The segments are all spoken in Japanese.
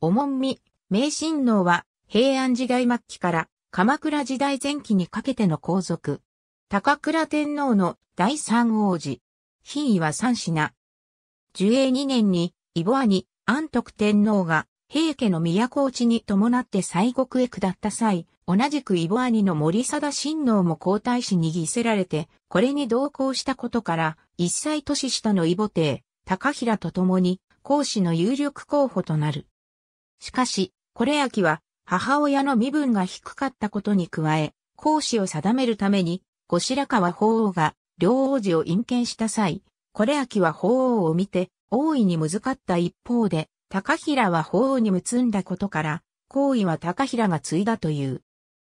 おもんみ、名神王は平安時代末期から鎌倉時代前期にかけての皇族。高倉天皇の第三王子。品位は三品。寿永二年に、イボアに安徳天皇が平家の都落ちに伴って西国へ下った際、同じくイボアニの森貞親王も皇太子に偽せられて、これに同行したことから、一歳年下のイボ帝、高平と共に、皇子の有力候補となる。しかし、これ秋は、母親の身分が低かったことに加え、皇子を定めるために、後白河法皇が、両王子を隠見した際、これ秋は法皇を見て、大いに難かった一方で、高平は法皇に結んだことから、皇位は高平が継いだという。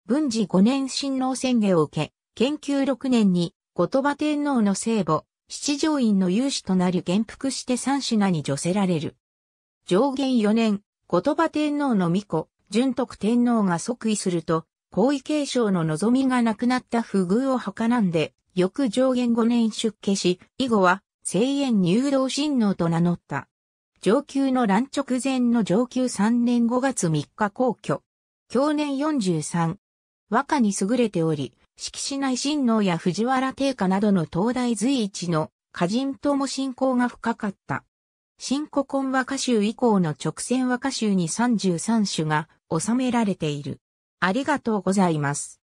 文治5年親王宣言を受け、研究6年に、後鳥羽天皇の聖母、七条院の有志となり元服して三品に除せられる。上元4年、後鳥羽天皇の巫女、純徳天皇が即位すると、皇位継承の望みがなくなった不遇を図らんで、翌上元5年出家し、以後は、聖縁入道親王と名乗った。上級の乱直前の上級3年5月3日皇居。去年43。和歌に優れており、式市内親王や藤原定家などの東大随一の歌人とも信仰が深かった。新古今和歌集以降の直線和歌集に33種が収められている。ありがとうございます。